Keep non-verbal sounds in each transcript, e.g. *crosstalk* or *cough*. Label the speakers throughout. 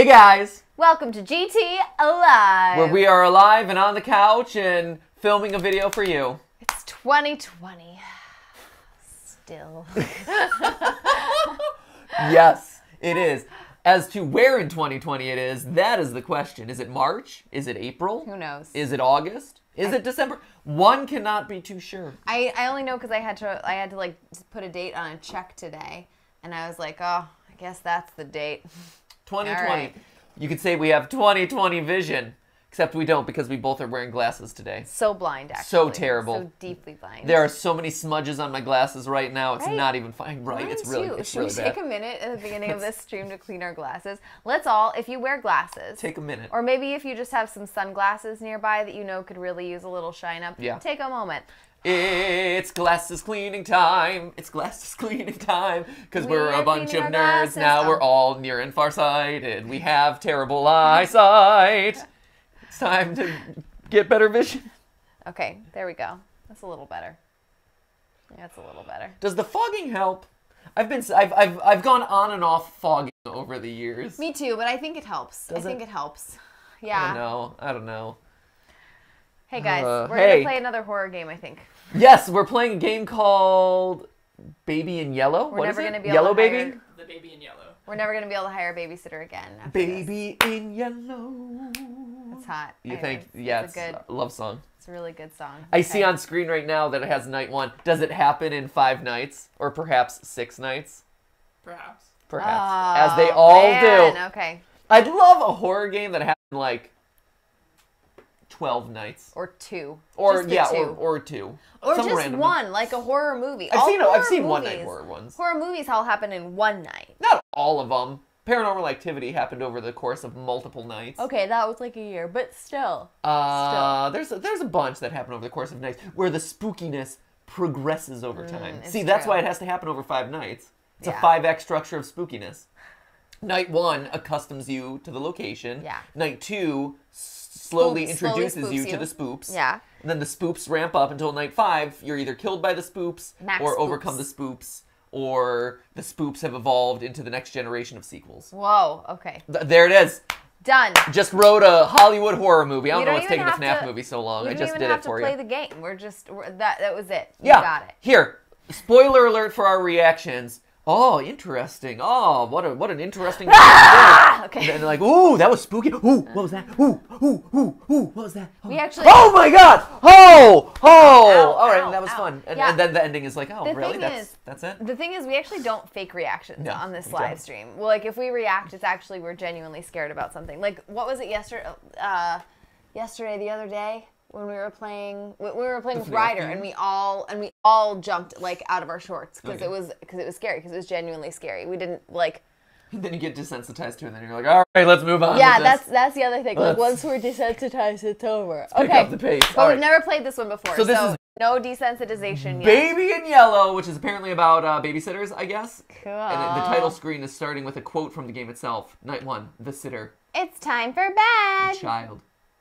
Speaker 1: Hey guys,
Speaker 2: Welcome to GT Live.
Speaker 1: where we are alive and on the couch and filming a video for you.
Speaker 2: It's 2020. Still. *laughs*
Speaker 1: Yes, it is. As to where in 2020 it is, that is the question. Is it March? Is it April?
Speaker 2: Who knows?
Speaker 1: Is it August? Is it December? One cannot be too sure.
Speaker 2: I, I only know because I had to I had to like put a date on a check today, and I was like, oh, I guess that's the date. *laughs*
Speaker 1: 2020.
Speaker 2: All right.
Speaker 1: You could say we have 2020 vision, except we don't because we both are wearing glasses today.
Speaker 2: So blind, actually.
Speaker 1: So terrible.
Speaker 2: So deeply blind.
Speaker 1: There are so many smudges on my glasses right now. It's
Speaker 2: Right?
Speaker 1: not even fine. Right?
Speaker 2: Mine
Speaker 1: it's really,
Speaker 2: too.
Speaker 1: it's
Speaker 2: Should
Speaker 1: really
Speaker 2: we
Speaker 1: bad.
Speaker 2: take a minute at the beginning of this *laughs* stream to clean our glasses? Let's all, if you wear glasses,
Speaker 1: Take a minute.
Speaker 2: or maybe if you just have some sunglasses nearby that you know could really use a little shine up,
Speaker 1: Yeah.
Speaker 2: take a moment.
Speaker 1: It's glasses cleaning time. It's glasses *laughs* cleaning time. Because
Speaker 2: We
Speaker 1: we're a bunch of nerds
Speaker 2: glasses.
Speaker 1: now.
Speaker 2: Oh.
Speaker 1: We're all near and farsighted. We have terrible eyesight. It's time to get better vision.
Speaker 2: Okay, there we go. That's a little better. That's a little better.
Speaker 1: Does the fogging help? I've been I've I've I've gone on and off fogging over the years.
Speaker 2: Me too, but I think it helps.
Speaker 1: Does
Speaker 2: I think
Speaker 1: it?
Speaker 2: it helps. Yeah.
Speaker 1: I don't know. I don't know.
Speaker 2: Hey guys,
Speaker 1: Uh,
Speaker 2: we're
Speaker 1: hey.
Speaker 2: gonna play another horror game. I think
Speaker 1: Yes, we're playing a game called Baby in Yellow.
Speaker 2: we're
Speaker 1: What is
Speaker 2: never
Speaker 1: it?
Speaker 2: gonna be able
Speaker 1: Yellow
Speaker 2: to
Speaker 1: Baby.
Speaker 2: hire.
Speaker 3: The baby in yellow.
Speaker 2: We're never gonna be able to hire a babysitter again. After this.
Speaker 1: Baby in Yellow.
Speaker 2: It's hot.
Speaker 1: You
Speaker 2: I-
Speaker 1: think?
Speaker 2: It's,
Speaker 1: Yeah,
Speaker 2: it's a good.
Speaker 1: a love song.
Speaker 2: It's a really good song.
Speaker 1: I see on screen right now that it has night one. Does it happen in five nights or perhaps six nights?
Speaker 3: Perhaps.
Speaker 1: Perhaps, as they
Speaker 2: Oh,
Speaker 1: all
Speaker 2: man,
Speaker 1: do.
Speaker 2: Okay,
Speaker 1: I'd love a horror game that happened like twelve nights,
Speaker 2: or two.
Speaker 1: or yeah,
Speaker 2: two.
Speaker 1: or or two,
Speaker 2: Or
Speaker 1: Some
Speaker 2: just
Speaker 1: random
Speaker 2: one, like a horror movie.
Speaker 1: I've
Speaker 2: All
Speaker 1: seen I've seen one night
Speaker 2: movies-
Speaker 1: horror ones.
Speaker 2: Horror movies all happen in one night.
Speaker 1: Not all of them. Paranormal Activity happened over the course of multiple nights.
Speaker 2: Okay, that was like a year, but still.
Speaker 1: Uh, there's a, there's a bunch that happen over the course of nights where the spookiness progresses over time.
Speaker 2: Mm,
Speaker 1: See, that's
Speaker 2: true.
Speaker 1: why it has to happen over five nights. It's a 5x structure of spookiness. Night one accustoms you to the location.
Speaker 2: Yeah.
Speaker 1: Night two slowly
Speaker 2: Spooks- slowly
Speaker 1: introduces you to
Speaker 2: you.
Speaker 1: the spoops.
Speaker 2: Yeah.
Speaker 1: And then the spoops ramp up until night five. You're either killed by the spoops
Speaker 2: Max
Speaker 1: or
Speaker 2: spoops.
Speaker 1: overcome the spoops, or the spoops have evolved into the next generation of sequels.
Speaker 2: Whoa. Okay.
Speaker 1: Th- there it is.
Speaker 2: Done.
Speaker 1: Just wrote a Hollywood horror movie. I don't know
Speaker 2: don't
Speaker 1: what's taking the FNAF
Speaker 2: to-
Speaker 1: movie so long. I
Speaker 2: don't
Speaker 1: just did
Speaker 2: have
Speaker 1: it
Speaker 2: to
Speaker 1: for
Speaker 2: play
Speaker 1: you.
Speaker 2: the game. We're just we're, that. That was it. You
Speaker 1: yeah.
Speaker 2: got it.
Speaker 1: Here, spoiler alert for our reactions. Oh, interesting. Oh, what a what an interesting. *laughs*
Speaker 2: Ah! *laughs* Okay.
Speaker 1: And then like, ooh, that was spooky. Ooh, what was that? Ooh, ooh, ooh, ooh, what was that? Oh.
Speaker 2: We actually-
Speaker 1: Oh my God! Oh, oh!
Speaker 2: Ow,
Speaker 1: All right,
Speaker 2: ow,
Speaker 1: that was
Speaker 2: ow.
Speaker 1: fun. And,
Speaker 2: Yeah.
Speaker 1: and then the ending is like, oh,
Speaker 2: The
Speaker 1: really? That's
Speaker 2: is-
Speaker 1: that's it.
Speaker 2: The thing is, we actually don't fake reactions
Speaker 1: No,
Speaker 2: on this live stream. Well, like if we react, it's actually we're genuinely scared about something. Like what was it yesterday? Uh, yesterday, the other day when we were playing, we were playing
Speaker 1: The
Speaker 2: with Ryder, and we all and we all jumped like out of our shorts because
Speaker 1: Okay.
Speaker 2: it was because it was scary because it was genuinely scary. We didn't like.
Speaker 1: And *laughs* then you get desensitized to it, and then you're like, all right, let's move on.
Speaker 2: Yeah,
Speaker 1: with
Speaker 2: that's
Speaker 1: this.
Speaker 2: that's the other thing.
Speaker 1: Let's-
Speaker 2: Like once we're desensitized, it's over.
Speaker 1: pick
Speaker 2: okay,
Speaker 1: up the pace.
Speaker 2: but we've never played this one before,
Speaker 1: So
Speaker 2: so,
Speaker 1: is-
Speaker 2: no desensitization yet.
Speaker 1: Baby in Yellow, which is apparently about uh, babysitters, I guess.
Speaker 2: Cool.
Speaker 1: And the title screen is starting with a quote from the game itself. Night one, the sitter,
Speaker 2: It's time for bed.
Speaker 1: child.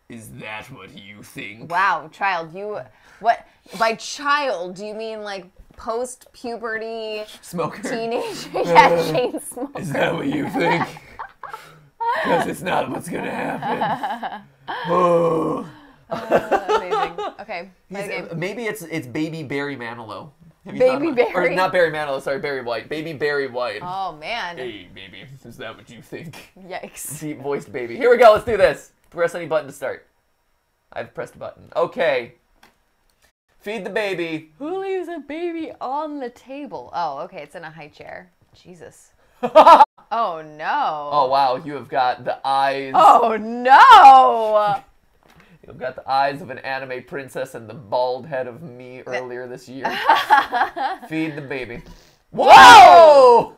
Speaker 1: Is that what you think?
Speaker 2: Wow, child, you what by child do you mean like post puberty
Speaker 1: Smoker.
Speaker 2: teenager? *laughs* yeah, chain smoker.
Speaker 1: Is that what you think? *laughs* Because it's not what's gonna happen. *laughs* Oh. oh.
Speaker 2: Amazing. Okay, play game.
Speaker 1: Uh, maybe it's it's Baby Barry Manilow.
Speaker 2: Baby
Speaker 1: Barry. Or not Barry Manilow, sorry, Barry White. Baby Barry White.
Speaker 2: Oh man.
Speaker 1: Hey, baby, is that what you think?
Speaker 2: Yikes.
Speaker 1: Deep voiced baby. Here we go. Let's do this. Press any button to start. I've pressed a button. Okay. Feed the baby.
Speaker 2: Who leaves a baby on the table? Oh, okay, it's in a high chair. Jesus. *laughs*
Speaker 1: oh
Speaker 2: no.
Speaker 1: Oh wow, you have got the eyes.
Speaker 2: Oh no. *laughs*
Speaker 1: You've got the eyes of an anime princess and the bald head of me earlier this year. *laughs* Feed the baby. Whoa!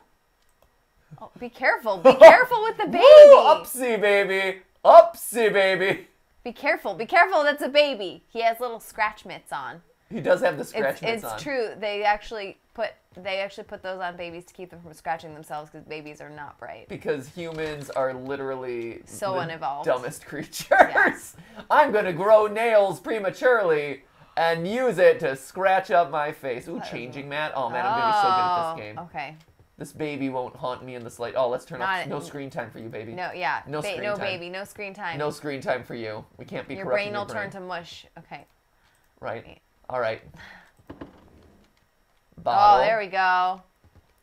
Speaker 2: Oh, be careful. Be careful with the baby.
Speaker 1: Woo! Upsy baby. Upsy baby.
Speaker 2: Be careful. Be careful. That's a baby. He has little scratch mitts on.
Speaker 1: He does have the scratch
Speaker 2: It's,
Speaker 1: mitts
Speaker 2: it's
Speaker 1: on.
Speaker 2: It's true. They actually put they actually put those on babies to keep them from scratching themselves because babies are not bright.
Speaker 1: Because humans are literally
Speaker 2: So
Speaker 1: the
Speaker 2: unevolved.
Speaker 1: dumbest creatures. *laughs* I'm gonna grow nails prematurely and use it to scratch up my face. Ooh, changing mat. Oh man, I'm gonna be so good at this oh, game.
Speaker 2: Okay.
Speaker 1: This baby won't haunt me in the slight. Oh, let's turn off. No screen time for you, baby.
Speaker 2: No, yeah.
Speaker 1: No
Speaker 2: ba-
Speaker 1: screen
Speaker 2: no
Speaker 1: time.
Speaker 2: baby, no screen time.
Speaker 1: No screen time for you. We can't be
Speaker 2: your brain
Speaker 1: your
Speaker 2: will turn to mush. Okay.
Speaker 1: Right. All right. Oh, bottle.
Speaker 2: Oh, there we go.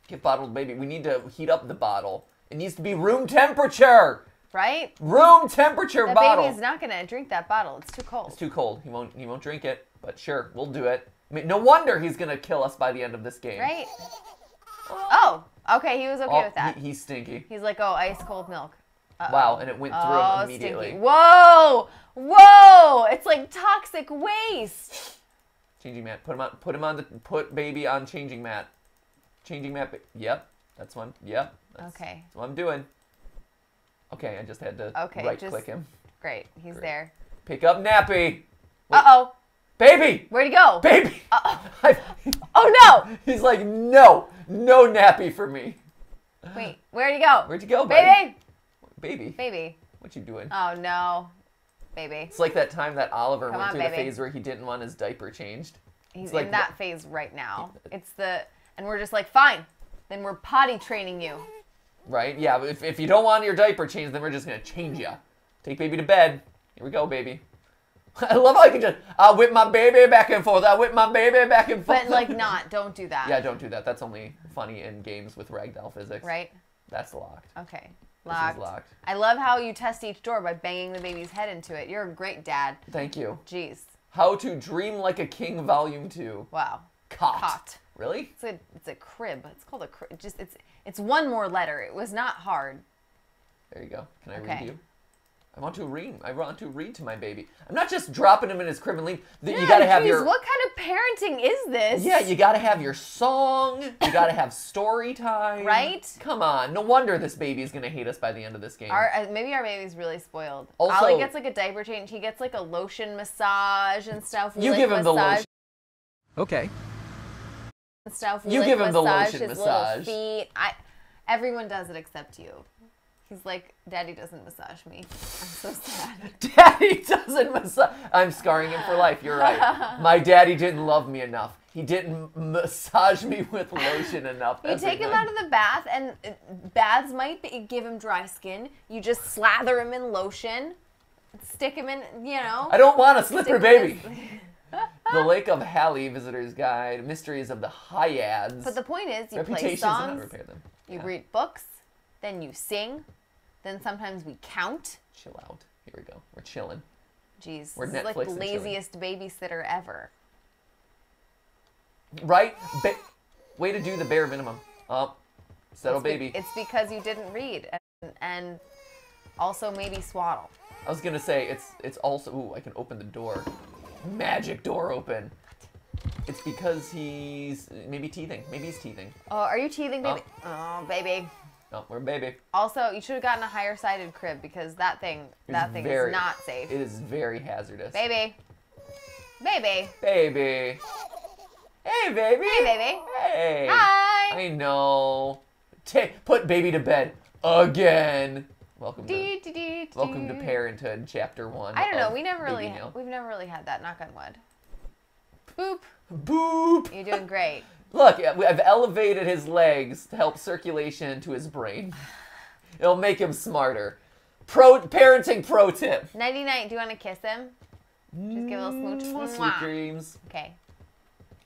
Speaker 1: Get bottled baby. We need to heat up the bottle. It needs to be room temperature.
Speaker 2: Right?
Speaker 1: Room temperature
Speaker 2: That
Speaker 1: bottle.
Speaker 2: baby's not gonna drink that bottle. It's too cold.
Speaker 1: It's too cold. He won't. He won't drink it. But sure, we'll do it. I mean, no wonder he's gonna kill us by the end of this game.
Speaker 2: Right? Oh, okay. He was okay
Speaker 1: Oh,
Speaker 2: with that.
Speaker 1: he- he's stinky.
Speaker 2: He's like, oh, ice cold milk. Uh-oh.
Speaker 1: Wow, and it went through
Speaker 2: Oh,
Speaker 1: him immediately.
Speaker 2: stinky. Whoa! Whoa! It's like toxic waste.
Speaker 1: Changing mat. Put him on. Put him on the. Put baby on changing mat. Changing mat. ba- Yep. That's one. Yep. That's,
Speaker 2: Okay.
Speaker 1: That's what I'm doing. Okay, I just had to
Speaker 2: Okay,
Speaker 1: right
Speaker 2: just-
Speaker 1: click him.
Speaker 2: Great. He's
Speaker 1: Great.
Speaker 2: there.
Speaker 1: Pick up nappy.
Speaker 2: Uh oh.
Speaker 1: Baby.
Speaker 2: Where'd he go?
Speaker 1: Baby. *laughs* I-
Speaker 2: Oh no! *laughs*
Speaker 1: He's like, no, no nappy for me.
Speaker 2: Wait, where'd you go?
Speaker 1: Where'd you go, buddy?
Speaker 2: Baby!
Speaker 1: Baby.
Speaker 2: Baby.
Speaker 1: What you doing?
Speaker 2: Oh no. Baby.
Speaker 1: It's like that time that Oliver
Speaker 2: Come
Speaker 1: went
Speaker 2: on,
Speaker 1: through the phase where he didn't want his diaper changed.
Speaker 2: He's
Speaker 1: It's like
Speaker 2: in that phase right now. Uh, it's the, and we're just like, fine. Then we're potty training you.
Speaker 1: Right? Yeah, if, if you don't want your diaper changed, then we're just gonna change you. Take baby to bed. Here we go, baby. *laughs* I love how I can just I whip my baby back and forth. I whip my baby back and forth.
Speaker 2: But like, *laughs* not. Don't do that.
Speaker 1: yeah, don't do that. That's only funny in games with ragdoll physics.
Speaker 2: Right?
Speaker 1: That's locked.
Speaker 2: Okay.
Speaker 1: This is
Speaker 2: Locked.
Speaker 1: locked.
Speaker 2: I love how you test each door by banging the baby's head into it. You're a great dad.
Speaker 1: Thank you.
Speaker 2: Jeez.
Speaker 1: How to Dream Like a King Volume 2.
Speaker 2: Wow.
Speaker 1: Cot.
Speaker 2: Cot.
Speaker 1: Really?
Speaker 2: It's a it's a crib. It's called a crib. Just it's it's one more letter. It was not hard.
Speaker 1: There you go. Can I
Speaker 2: Okay.
Speaker 1: read you? I want to read. I want to read to my baby. I'm not just dropping him in his crib and leave. Th- you
Speaker 2: Yeah,
Speaker 1: gotta have
Speaker 2: geez,
Speaker 1: your.
Speaker 2: What kind of parenting is this?
Speaker 1: Yeah, you gotta have your song. You gotta have story time.
Speaker 2: Right?
Speaker 1: Come on. No wonder this baby is gonna hate us by the end of this game.
Speaker 2: Our, uh, maybe our baby's really spoiled.
Speaker 1: Also-
Speaker 2: Ollie gets like a diaper change. He gets like a lotion massage and stuff.
Speaker 1: You give him the
Speaker 2: massage
Speaker 1: lotion.
Speaker 3: Okay.
Speaker 2: stuff.
Speaker 1: You give him the lotion
Speaker 2: his
Speaker 1: massage.
Speaker 2: little feet. I, everyone does it except you. He's like, Daddy doesn't massage me. I'm so sad. *laughs*
Speaker 1: Daddy doesn't massage. I'm scarring him for life. You're right. *laughs* My daddy didn't love me enough. He didn't massage me *laughs* with lotion enough.
Speaker 2: You take him
Speaker 1: night.
Speaker 2: out of the bath, and uh, baths might be, give him dry skin. You just slather him in lotion, stick him in, you know.
Speaker 1: I don't want a slipper baby. the Lake of Hali Visitor's Guide, Mysteries of the Hyads.
Speaker 2: But the point is, you play
Speaker 1: Reputations not
Speaker 2: songs,
Speaker 1: them.
Speaker 2: you
Speaker 1: Yeah.
Speaker 2: read books, then you sing, then sometimes we count.
Speaker 1: Chill out. Here we go. We're chilling.
Speaker 2: Jeez,
Speaker 1: We're
Speaker 2: this is like the
Speaker 1: Netflix
Speaker 2: laziest babysitter ever.
Speaker 1: Right? Ba- way to do the bare minimum. Oh, settle
Speaker 2: It's be-
Speaker 1: baby.
Speaker 2: It's because you didn't read, and, and also maybe swaddle.
Speaker 1: I was gonna say it's it's also. Ooh, I can open the door. Magic door open. It's because he's maybe teething. Maybe he's teething.
Speaker 2: Oh, are you teething, baby? Oh, baby.
Speaker 1: Oh, we're a baby.
Speaker 2: Also, you should have gotten a higher sided crib because that thing, that thing
Speaker 1: very-
Speaker 2: is not safe.
Speaker 1: It is very hazardous.
Speaker 2: Baby. Baby.
Speaker 1: Baby. Hey, baby.
Speaker 2: Hey, baby.
Speaker 1: Hey.
Speaker 2: Hi.
Speaker 1: I know. Take put baby to bed again. Welcome to
Speaker 2: Dee, dee, dee, dee.
Speaker 1: Welcome to Parenthood, Chapter One.
Speaker 2: I don't know. We never really,
Speaker 1: Meal.
Speaker 2: we've never really had that. Knock on wood. Boop.
Speaker 1: Boop.
Speaker 2: You're doing great.
Speaker 1: Look, I've elevated his legs to help circulation to his brain. It'll make him smarter. Pro parenting pro tip.
Speaker 2: Nighty night. Do you want to kiss him? Just give a little smooch.
Speaker 1: Mwah, Sweet
Speaker 2: Mwah.
Speaker 1: dreams.
Speaker 2: Okay.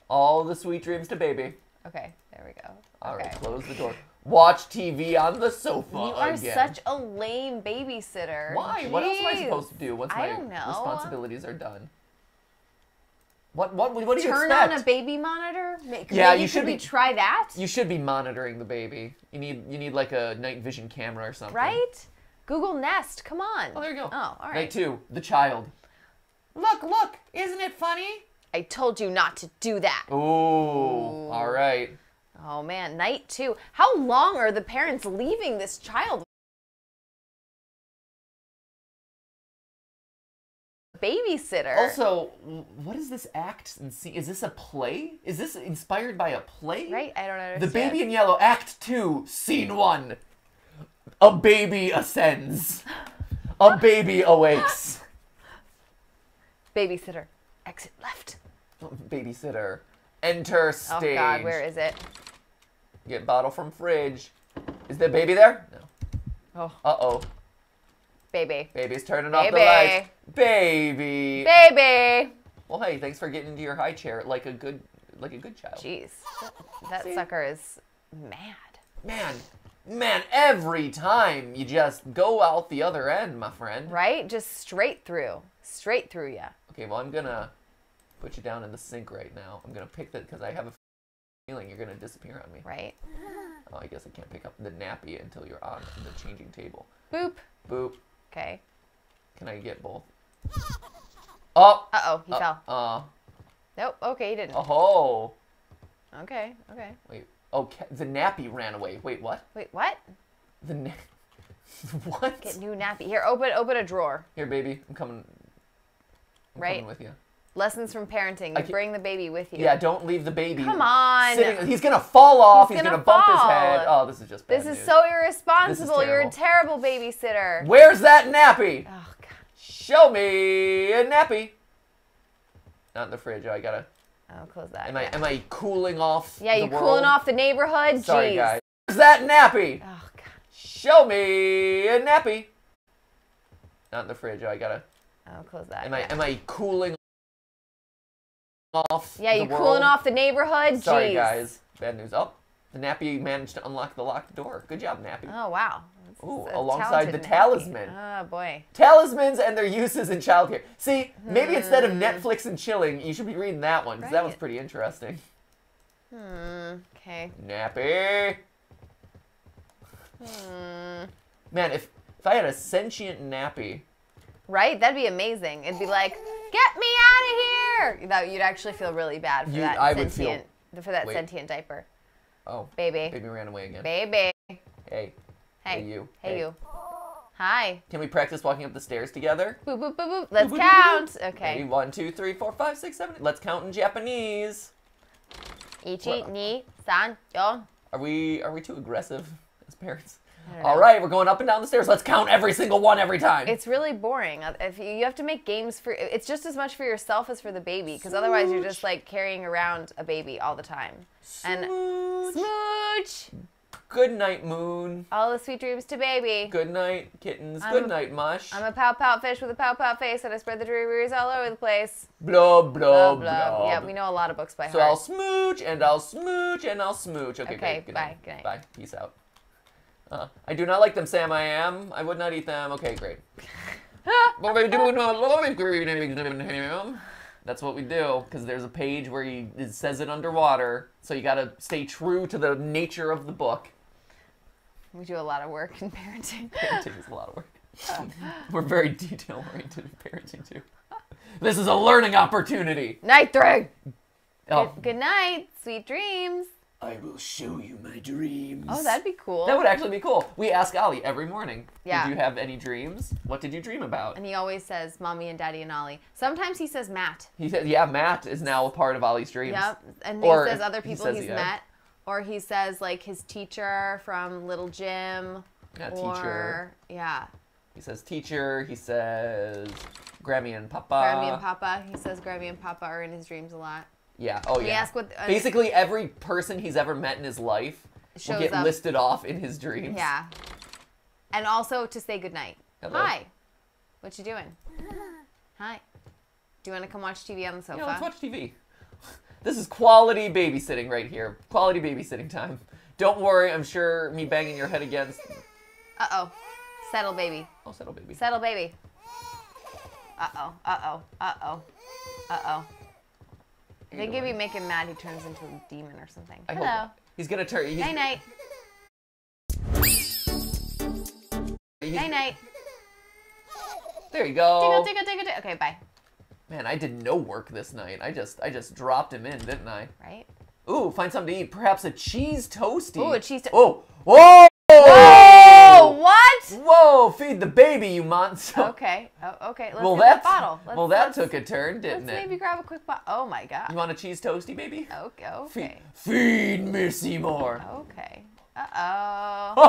Speaker 1: All the sweet dreams to baby.
Speaker 2: Okay. There we go.
Speaker 1: All right,
Speaker 2: okay.
Speaker 1: close the door. Watch TV on the sofa
Speaker 2: You are
Speaker 1: again.
Speaker 2: such a lame babysitter.
Speaker 1: Why? What else am I supposed to do once
Speaker 2: I
Speaker 1: my
Speaker 2: don't know.
Speaker 1: responsibilities are done? What what what do you
Speaker 2: Turn
Speaker 1: expect?
Speaker 2: on a baby monitor. Make,
Speaker 1: Yeah,
Speaker 2: maybe
Speaker 1: you should
Speaker 2: we
Speaker 1: be-
Speaker 2: try that.
Speaker 1: you should be monitoring the baby. You need you need like a night vision camera or something.
Speaker 2: Right? Google Nest. Come on.
Speaker 1: Oh, there you go.
Speaker 2: Oh, all
Speaker 1: Night two, the child. Look, look, isn't it funny?
Speaker 2: I told you not to do that.
Speaker 1: Ooh, all right.
Speaker 2: Oh man, night two. How long are the parents leaving this child? Babysitter.
Speaker 1: Also, what is this act and scene? Is this a play? Is this inspired by a play?
Speaker 2: right? I don't understand.
Speaker 1: The Baby in Yellow, Act Two, Scene One. A baby ascends. A baby awakes. *gasps*
Speaker 2: Babysitter. Exit left.
Speaker 1: Babysitter. Enter stage. Oh.
Speaker 2: God, where is it?
Speaker 1: Get bottle from fridge. Is the baby there? No.
Speaker 2: Oh,
Speaker 1: Uh oh.
Speaker 2: Baby.
Speaker 1: Baby's turning off the lights. Baby.
Speaker 2: Baby.
Speaker 1: Well, hey, thanks for getting into your high chair like a good, like a good child.
Speaker 2: Jeez. That
Speaker 1: See?
Speaker 2: sucker is mad.
Speaker 1: Man, man, every time you just go out the other end, my friend.
Speaker 2: Right? Just straight through. Straight through ya.
Speaker 1: Okay, well, I'm gonna put you down in the sink right now. I'm gonna pick that because I have a feeling you're gonna disappear on me.
Speaker 2: Right?
Speaker 1: Oh, I guess I can't pick up the nappy until you're on the changing table.
Speaker 2: Boop.
Speaker 1: Boop.
Speaker 2: Okay.
Speaker 1: Can I get both? Oh.
Speaker 2: Uh oh, he
Speaker 1: uh,
Speaker 2: fell.
Speaker 1: Uh.
Speaker 2: Nope. Okay, he didn't.
Speaker 1: Oh.
Speaker 2: Okay. Okay.
Speaker 1: Wait. Oh, ca- the nappy ran away. Wait, what?
Speaker 2: Wait, what?
Speaker 1: The na- *laughs* what?
Speaker 2: Get new nappy. Here, open open a drawer.
Speaker 1: Here, baby. I'm coming. I'm
Speaker 2: Right.
Speaker 1: Coming with you.
Speaker 2: Lessons from parenting. You bring the baby with you.
Speaker 1: Yeah, don't leave the baby.
Speaker 2: Come on.
Speaker 1: Sitting, he's gonna fall off. He's,
Speaker 2: He's
Speaker 1: gonna,
Speaker 2: gonna
Speaker 1: bump his head. Oh, this is just bad
Speaker 2: This is
Speaker 1: news.
Speaker 2: so irresponsible. You're a
Speaker 1: terrible.
Speaker 2: babysitter.
Speaker 1: Where's that nappy?
Speaker 2: Oh god.
Speaker 1: Show me a nappy. Not in the fridge. Oh, I gotta.
Speaker 2: I'll close that.
Speaker 1: Am I am I cooling off?
Speaker 2: yeah, you
Speaker 1: world?
Speaker 2: cooling off the neighborhood?
Speaker 1: Sorry,
Speaker 2: Jeez.
Speaker 1: guys. Where's that nappy?
Speaker 2: Oh god.
Speaker 1: Show me a nappy. Not in the fridge. Oh, I gotta.
Speaker 2: I'll close that.
Speaker 1: Am I am I cooling off?
Speaker 2: yeah, you cooling off the neighborhood?
Speaker 1: Sorry,
Speaker 2: Jeez.
Speaker 1: guys. Bad news. Oh, the nappy managed to unlock the locked door. Good job, nappy.
Speaker 2: Oh wow. This
Speaker 1: Ooh, alongside the
Speaker 2: nappy.
Speaker 1: talisman.
Speaker 2: Oh boy.
Speaker 1: Talismans and their uses in childcare. See, maybe instead of
Speaker 2: Hmm.
Speaker 1: Netflix and chilling, you should be reading that one because that
Speaker 2: was
Speaker 1: pretty interesting.
Speaker 2: Hmm. Okay.
Speaker 1: Nappy.
Speaker 2: Hmm.
Speaker 1: Man, if if I had a sentient nappy,
Speaker 2: Right? That'd be amazing. It'd be like, get me out of here. That you'd actually feel really bad for
Speaker 1: You-
Speaker 2: that
Speaker 1: I would feel-
Speaker 2: sentient for that
Speaker 1: Wait.
Speaker 2: sentient diaper.
Speaker 1: oh,
Speaker 2: Baby.
Speaker 1: baby ran away again.
Speaker 2: Baby.
Speaker 1: Hey,
Speaker 2: Hey.
Speaker 1: hey, you.
Speaker 2: Hey, you. Hi.
Speaker 1: Can we practice walking up the stairs together?
Speaker 2: Boop boop boop boop. Let's
Speaker 1: boop, boop,
Speaker 2: count.
Speaker 1: Ready?
Speaker 2: Okay.
Speaker 1: One, two, three, four, five, six, seven. Let's count in Japanese.
Speaker 2: Ichi, ni, san, yo.
Speaker 1: Are we are we too aggressive as parents? All right, we're going up and down the stairs. Let's count every single one every time.
Speaker 2: It's really boring. Uh, If you, you have to make games for, it's just as much for yourself as for the baby, because otherwise you're just like carrying around a baby all the time. And
Speaker 1: Smooch.
Speaker 2: smooch.
Speaker 1: Good night, Moon.
Speaker 2: All the sweet dreams to baby.
Speaker 1: Good night, kittens.
Speaker 2: I'm
Speaker 1: Good
Speaker 2: a-
Speaker 1: night, Mush.
Speaker 2: I'm a pow pow fish with a pow pow face, and I spread the dreamies all over the place.
Speaker 1: Blah blah
Speaker 2: Blah
Speaker 1: blah.
Speaker 2: Yeah, we know a lot of books by
Speaker 1: So I'll smooch and I'll smooch and I'll smooch. Okay,
Speaker 2: Okay.
Speaker 1: Good
Speaker 2: bye,
Speaker 1: night.
Speaker 2: good night.
Speaker 1: Bye. Peace out. Uh, I do not like them, Sam. I am. I would not eat them. Okay, great. *laughs* That's what we do because there's a page where he, it says it underwater, so you got to stay true to the nature of the book.
Speaker 2: we do a lot of work in parenting. *laughs*
Speaker 1: Parenting is a lot of work. *laughs* We're very detail oriented in parenting too. This is a learning opportunity.
Speaker 2: Night three.
Speaker 1: Oh,
Speaker 2: Good, good night, sweet dreams.
Speaker 1: I will show you my dreams.
Speaker 2: Oh, that'd be cool.
Speaker 1: That would actually be cool. We ask Ollie every morning.
Speaker 2: Yeah.
Speaker 1: Did you have any dreams? What did you dream about?
Speaker 2: and he always says mommy and daddy and Ollie. Sometimes he says Matt.
Speaker 1: He says "Yeah, Matt is now a part of Ollie's dreams."
Speaker 2: Yep. And
Speaker 1: Or
Speaker 2: he says other
Speaker 1: he
Speaker 2: people
Speaker 1: says
Speaker 2: he's
Speaker 1: yeah.
Speaker 2: met. Or he says like his teacher from Little Gym.
Speaker 1: Yeah,
Speaker 2: or,
Speaker 1: teacher.
Speaker 2: Yeah.
Speaker 1: He says teacher. He says Grammy and Papa.
Speaker 2: Grammy and Papa. He says Grammy and Papa are in his dreams a lot.
Speaker 1: Yeah. Oh
Speaker 2: We
Speaker 1: yeah.
Speaker 2: ask what uh,
Speaker 1: Basically, every person he's ever met in his life will get
Speaker 2: up.
Speaker 1: listed off in his dreams.
Speaker 2: Yeah. And also to say goodnight.
Speaker 1: Hello.
Speaker 2: Hi. What you doing? Hi. Do you want to come watch TV on the sofa?
Speaker 1: Yeah, let's watch TV. *laughs* This is quality babysitting right here. Quality babysitting time. Don't worry, I'm sure me banging your head against.
Speaker 2: Uh oh. Settle, baby.
Speaker 1: Oh, settle, baby.
Speaker 2: Settle, baby. Uh oh. Uh oh. Uh oh. Uh oh. I think if you make him mad, he turns into a demon or something.
Speaker 1: I
Speaker 2: Hello.
Speaker 1: hope he's gonna turn. He's,
Speaker 2: Night night.
Speaker 1: he's-
Speaker 2: Night night.
Speaker 1: There you go.
Speaker 2: Tingle, tingle, tingle, tingle. Okay, bye.
Speaker 1: Man, I did no work this night. I just, I just dropped him in, didn't I?
Speaker 2: Right?
Speaker 1: Ooh, find something to eat. Perhaps a cheese toasty.
Speaker 2: Ooh, a cheese to-
Speaker 1: Oh, whoa!
Speaker 2: Oh, what?
Speaker 1: Whoa! Feed the baby, you monster. *laughs*
Speaker 2: Okay. Oh, okay. Let's
Speaker 1: well,
Speaker 2: get
Speaker 1: that
Speaker 2: bottle. Let's,
Speaker 1: well, that took a turn, didn't
Speaker 2: Let's
Speaker 1: it?
Speaker 2: maybe grab a quick bottle. Oh my god.
Speaker 1: You want a cheese toasty, baby?
Speaker 2: Okay.
Speaker 1: Feed,
Speaker 2: Okay.
Speaker 1: feed me, Seymour.
Speaker 2: Okay. Uh oh. *laughs*
Speaker 1: oh!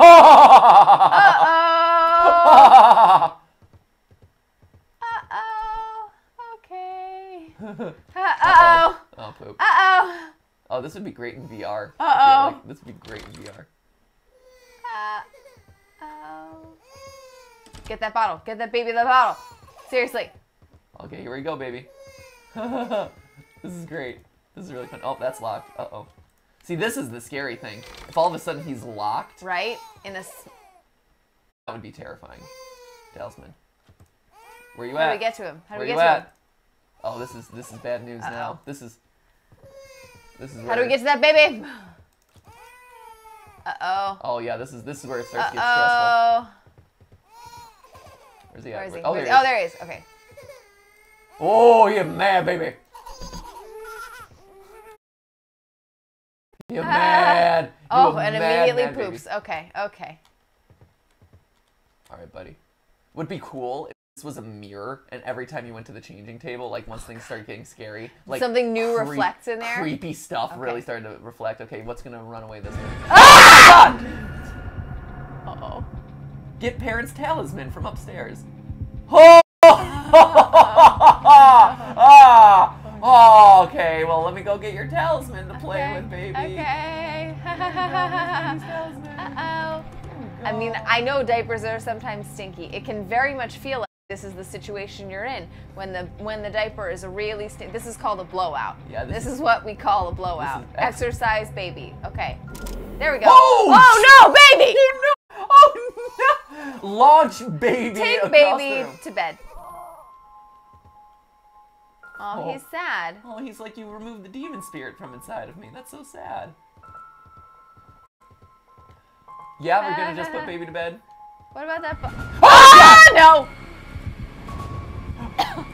Speaker 2: Uh oh. Uh oh. Okay. Uh oh.
Speaker 1: oh, poop.
Speaker 2: Uh oh.
Speaker 1: Oh, this would be great in VR.
Speaker 2: Uh-oh.
Speaker 1: like this would be great in VR.
Speaker 2: Uh, oh. Get that bottle. Get that baby the bottle. Seriously.
Speaker 1: Okay, here we go, baby. *laughs* this is great. This is really fun. Oh, that's locked. Uh oh. See, this is the scary thing. If all of a sudden he's locked,
Speaker 2: Right? In a.
Speaker 1: that would be terrifying. Talisman. Where are you at?
Speaker 2: How do we get to him? How do
Speaker 1: Where
Speaker 2: we
Speaker 1: you
Speaker 2: get to
Speaker 1: at?
Speaker 2: him?
Speaker 1: Oh, this is this is bad news
Speaker 2: Uh-oh.
Speaker 1: now. This is this is.
Speaker 2: How do we get to that baby? Uh oh.
Speaker 1: Oh yeah, this is this is where it starts
Speaker 2: Uh
Speaker 1: to get stressful. Where's?
Speaker 2: Where is he?
Speaker 1: Oh, there he
Speaker 2: oh,
Speaker 1: is.
Speaker 2: there he is. Okay.
Speaker 1: Oh, you're mad, baby. You're *laughs* mad. You
Speaker 2: Oh, and
Speaker 1: mad,
Speaker 2: immediately
Speaker 1: mad baby.
Speaker 2: poops. Okay. Okay.
Speaker 1: All right, buddy. Would be cool if this was a mirror, and every time you went to the changing table, like once things started getting scary, like
Speaker 2: Something new
Speaker 1: creep-
Speaker 2: reflects in there?
Speaker 1: Creepy stuff really started to reflect. Okay, what's gonna run away this way?
Speaker 2: Ah! Oh.
Speaker 1: Get parents' talisman from upstairs. Oh! *laughs* ah! Oh, okay. Well, let me go get your talisman to play
Speaker 2: Okay.
Speaker 1: with, baby.
Speaker 2: Okay.
Speaker 1: talisman.
Speaker 2: Uh oh. I mean, I know diapers are sometimes stinky. It can very much feel like this is the situation you're in when the when the diaper is a really stinky. this is called a blowout.
Speaker 1: Yeah, this
Speaker 2: this,
Speaker 1: is-
Speaker 2: is, what we call a blowout.
Speaker 1: ex-
Speaker 2: Exercise baby. Okay. There we go.
Speaker 1: Oh,
Speaker 2: oh no, baby!
Speaker 1: Oh no! Launch baby
Speaker 2: Take baby to bed. Oh,
Speaker 1: Oh.
Speaker 2: he's sad.
Speaker 1: Oh, he's like you removed the demon spirit from inside of me. That's so sad. Yeah, we're gonna just put baby to bed. *laughs*
Speaker 2: What about that? Ah, no! *coughs*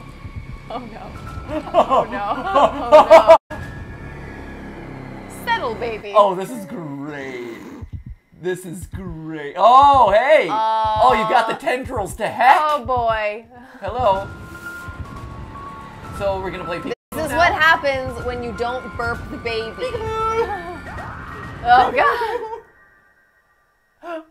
Speaker 2: oh no! *coughs* Oh no! *coughs* Oh no! Settle, baby.
Speaker 1: Oh, this is great. This is great. Oh, hey! oh, you got the uh, tendrils to heck.
Speaker 2: Oh boy!
Speaker 1: Hello. So we're gonna play.
Speaker 2: This is
Speaker 1: now?
Speaker 2: what happens when you don't burp the baby. Oh god! *laughs*